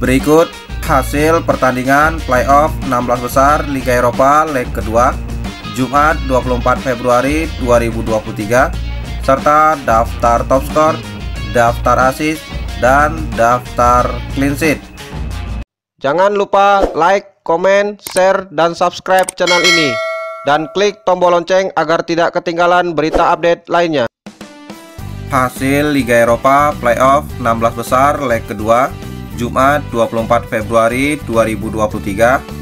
Berikut hasil pertandingan playoff 16 besar Liga Eropa leg kedua Jumat 24 Februari 2023 serta daftar top skor, daftar assist, dan daftar clean sheet. Jangan lupa like, komen, share, dan subscribe channel ini dan klik tombol lonceng agar tidak ketinggalan berita update lainnya. Hasil Liga Eropa Playoff 16 besar leg kedua Jumat 24 Februari 2023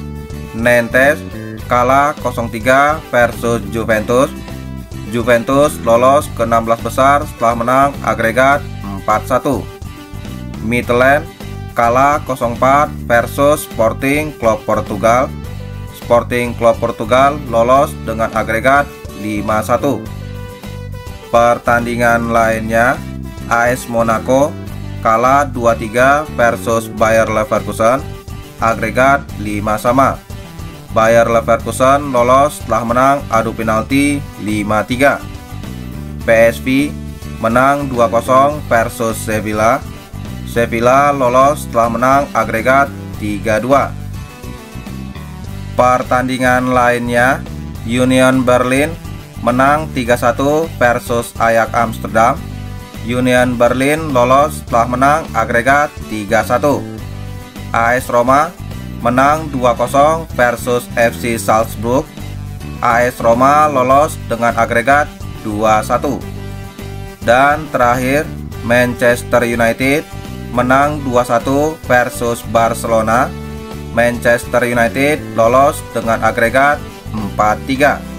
Nantes kalah 0-3 versus Juventus. Juventus lolos ke 16 besar setelah menang agregat 4-1 Midland kalah 0-4 versus Sporting Club Portugal. Sporting Club Portugal lolos dengan agregat 5-1 Pertandingan lainnya AS Monaco kalah 2-3 versus Bayer Leverkusen agregat 5 sama Bayer Leverkusen lolos setelah menang adu penalti 5-3 PSV menang 2-0 versus Sevilla Sevilla lolos setelah menang agregat 3-2. Pertandingan lainnya, Union Berlin menang 3-1 versus Ajax Amsterdam. Union Berlin lolos setelah menang agregat 3-1. AS Roma menang 2-0 versus FC Salzburg. AS Roma lolos dengan agregat 2-1. Dan terakhir, Manchester United menang 2-1 versus Barcelona. Manchester United lolos dengan agregat 4-3.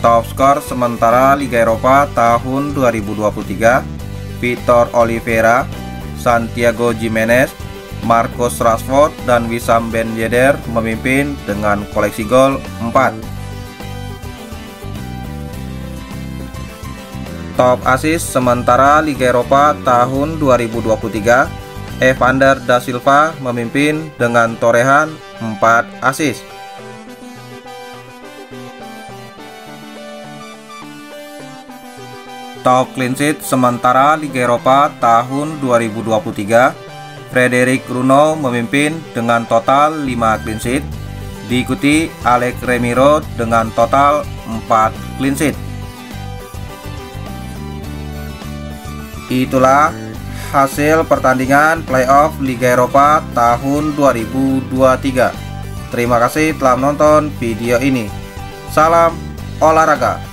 Top skor sementara Liga Eropa tahun 2023 Vitor Oliveira, Santiago Jimenez, Marcos Rashford, dan Wissam Ben Yedder memimpin dengan koleksi gol 4. Top assist sementara Liga Eropa tahun 2023 Evander da Silva memimpin dengan torehan 4 assist Top clean sheet sementara Liga Eropa tahun 2023 Frederic Bruno memimpin dengan total 5 clean sheet diikuti Alex Remiro dengan total 4 clean sheet Itulah hasil pertandingan playoff Liga Eropa tahun 2023. Terima kasih telah menonton video ini. Salam olahraga.